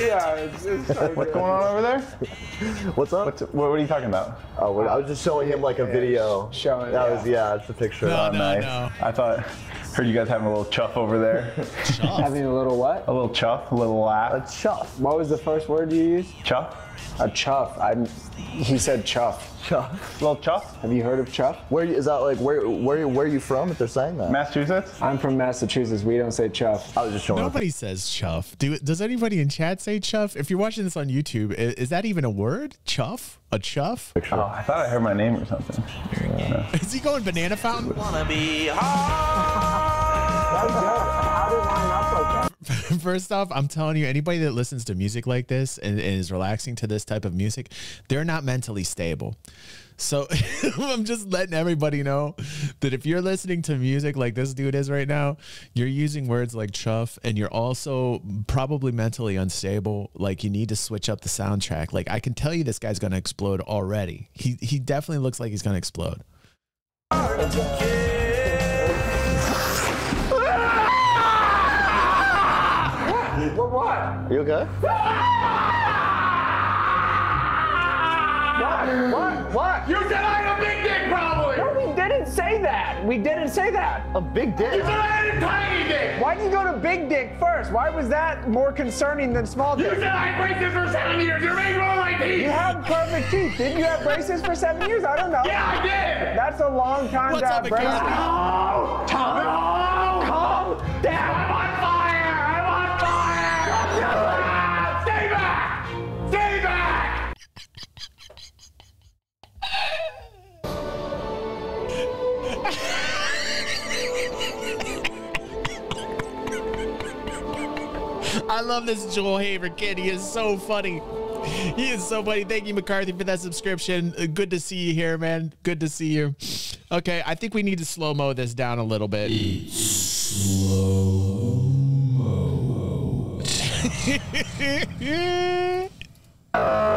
Yeah, it's, it's so What's good. going on over there? What's up? What's, what, what are you talking about? oh, what- I was just showing him like a video. Showing, That yeah. was yeah, it's a picture. No, Oh, no, nice. no. I thought, heard you guys having a little chuff over there. Having a little what? a little chuff, a little laugh. A chuff. What was the first word you used? Chuff? A chuff. I'm. He said chuff. Chuff. A little chuff? Have you heard of chuff? Where is that like? Where where where are you from? If they're saying that, Massachusetts? I'm from Massachusetts. We don't say chuff. I was just showing. up. Nobody says chuff. Do, does anybody in chat say chuff? If you're watching this on YouTube, is, is that even a word? Chuff? A chuff? Oh, I thought I heard my name or something. Is he going banana fountain? How did it First off, I'm telling you, anybody that listens to music like this and, and is relaxing to this type of music, they're not mentally stable. So I'm just letting everybody know that if you're listening to music like this dude is right now, you're using words like chuff and you're also probably mentally unstable. Like you need to switch up the soundtrack. Like I can tell you this guy's gonna explode already. He he definitely looks like he's gonna explode. What? What? Are you okay? What? What? What? You said I had a big dick, probably. No, we didn't say that. We didn't say that. A big dick. You said I had a tiny dick. Why did you go to big dick first? Why was that more concerning than small dick? You said I had braces for seven years. You're making all my teeth. You have perfect teeth. Didn't you have braces for seven years? I don't know. Yeah, I did. That's a long time What's to up, have braces. McCarthy? Oh, Tom. Oh, calm down. I love this Joel Haver kid. He is so funny. He is so funny. Thank you, McCarthy, for that subscription. Uh, Good to see you here, man. Good to see you. Okay, I think we need to slow mo this down a little bit.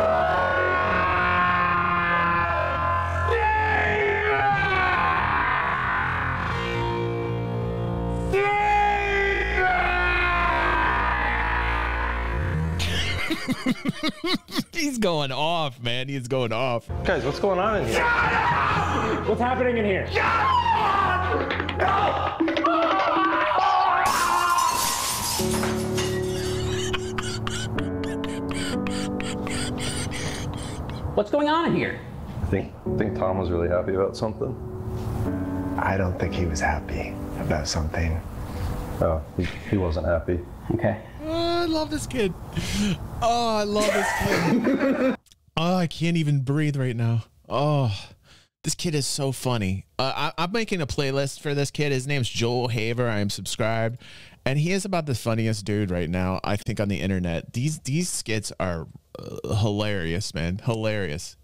He's going off, man. He's going off. Guys, what's going on in here? What's happening in here? What's going on in here? I think I think Tom was really happy about something. I don't think he was happy about something. Oh, he, he wasn't happy. Okay. I love this kid. Oh, I love this kid. oh, I can't even breathe right now. Oh, this kid is so funny. Uh, I, I'm making a playlist for this kid. His name's Joel Haver. I am subscribed, and he is about the funniest dude right now. I think on the internet. These these skits are uh, hilarious, man. Hilarious.